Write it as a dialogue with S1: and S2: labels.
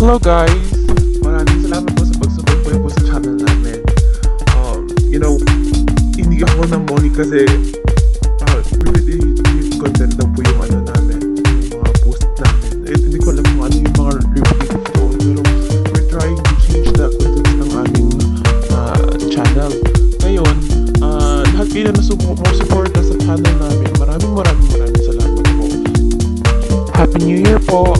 S1: Hello guys! Maraming salamat po sa pagsubaybay po sa channel namin. Um, you know, hindi ako namoni kasi uh, really content lang po yung ano namin, yung mga post namin. Eh, hindi ko alam kung ano yung mga review ko, pero we're trying to change the content ng aming uh, channel. Ngayon, uh, lahat kayo na sumusuporta sa channel namin, maraming maraming maraming salamat po. Happy New Year po!